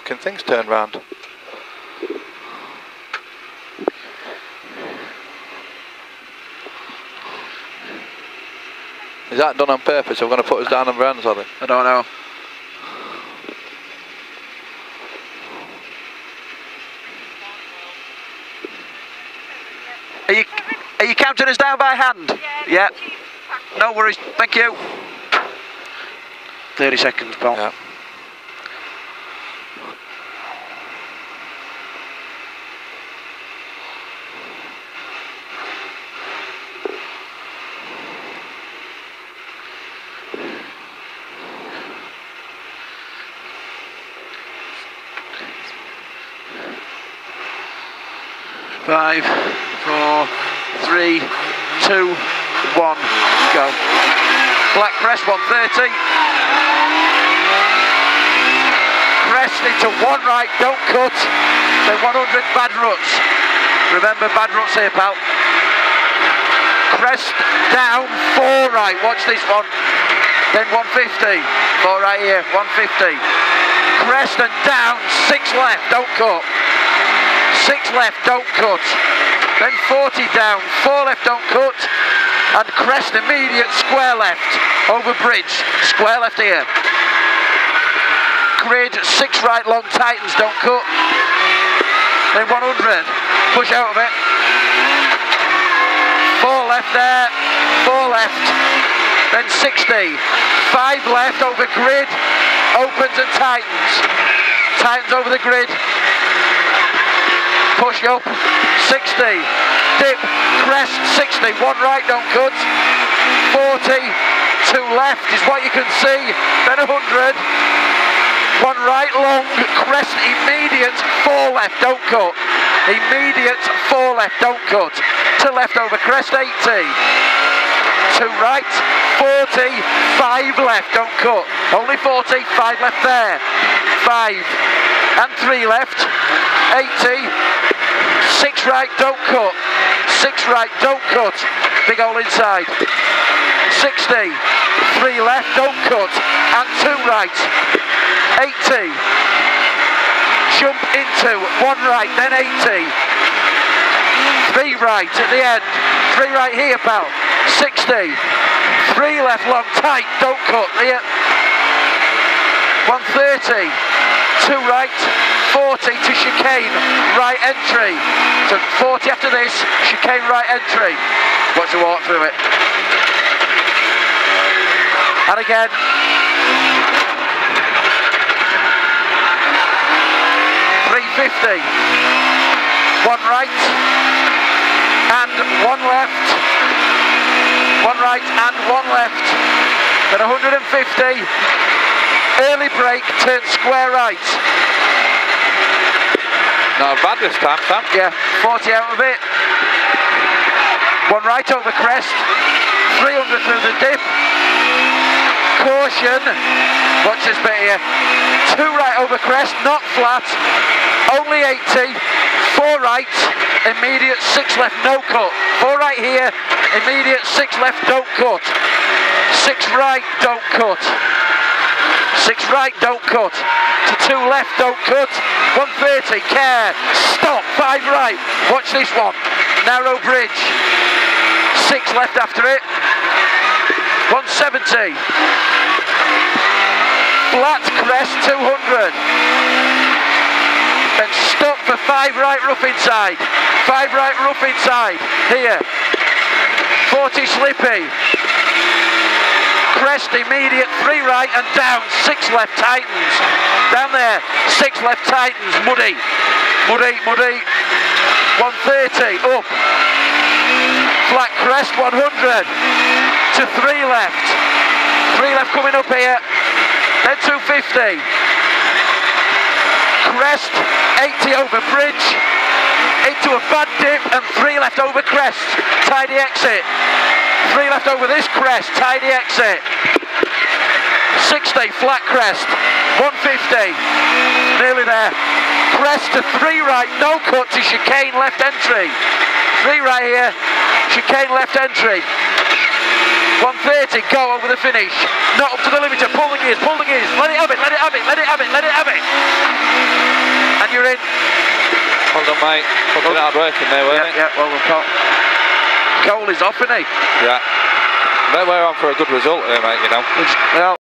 fucking thing's turned round. Is that done on purpose? They're going to put us down on runs, are they? I don't know. Are you, are you counting us down by hand? Yeah. No worries. Thank you. 30 seconds, Paul. Yeah. Five, four, three, two, one, go. Black crest, 130. Crest into one right, don't cut. Then 100 bad ruts. Remember bad ruts here, pal. Crest down, four right. Watch this one. Then 150. Four right here, 150. Crest and down, six left, don't cut. Six left, don't cut. Then 40 down, four left, don't cut. And crest immediate, square left, over bridge, square left here. Grid, six right long, tightens, don't cut. Then 100, push out of it. Four left there, four left. Then 60, five left over grid, opens and tightens. Tightens over the grid, push up, 60, dip, crest, 60, one right, don't cut, 40, two left is what you can see, then 100, one right long, crest, immediate, four left, don't cut, immediate, four left, don't cut, two left over crest, 80, two right, 40, five left, don't cut, only 40, five left there, five, and three left, 80, Six right, don't cut. Six right, don't cut. Big hole inside. 60. Three left, don't cut. And two right. 80. Jump into one right, then 80. Three right at the end. Three right here, pal. 60. Three left long, tight, don't cut. Here. 130. Two right, 40 to chicane, right entry. So 40 after this, chicane right entry. Watch the walk through it. And again. Three fifty. One right and one left. One right and one left. Then 150. Early brake, turn square right. Not bad this time, Sam. Yeah, 40 out of it. One right over crest. 300 through the dip. Caution. Watch this bit here. Two right over crest, not flat. Only 80. Four right. Immediate six left, no cut. Four right here. Immediate six left, don't cut. Six right, don't cut. Six right, don't cut. To two left, don't cut. 130, care. Stop, five right. Watch this one. Narrow bridge. Six left after it. 170. Flat crest, 200. Then stop for five right rough inside. Five right rough inside. Here. 40 slippy crest immediate, three right and down, six left tightens. Down there, six left tightens, muddy, muddy, muddy. 130, up. Flat crest 100 to three left. Three left coming up here. Then 250. Crest, 80 over bridge. Into a bad dip and three left over crest. Tidy exit. Three left over this crest, tidy exit. 60, flat crest. 150, nearly there. Crest to three right, no cut to chicane left entry. Three right here, chicane left entry. 130, go over the finish. Not up to the limiter, pull the gears, pull the gears. Let it have it, let it have it, let it have it, let it have it. And you're in. Well done, mate. Fucking oh. hard work in there, weren't Yeah, yeah, well, we've got. Cole is off, isn't he? Yeah. We're on for a good result here, mate, you know. It's- well,